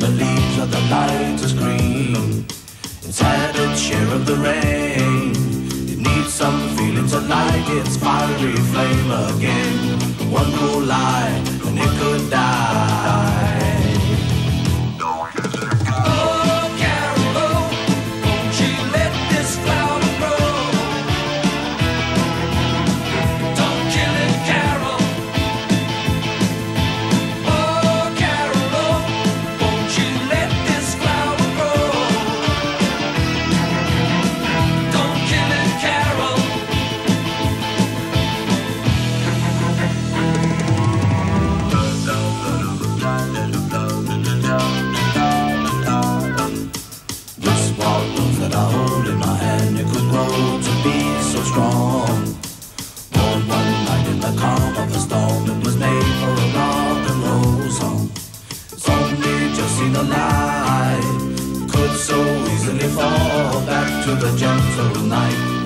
and the leaves of the light is green. It's had its share of the rain. It needs some feeling tonight, its fiery flame again. One cool light. Strong. Born one night in the calm of a storm, it was made for a rock and roll song. It's only just seen the light, could so easily fall back to the gentle night